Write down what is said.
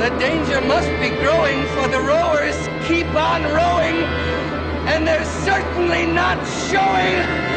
The danger must be growing, for the rowers keep on rowing, and they're certainly not showing